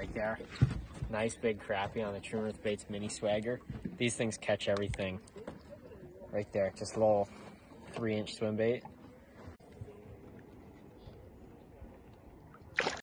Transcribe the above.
right there. Nice big crappie on the True North Baits mini swagger. These things catch everything right there. Just a little three inch swim bait.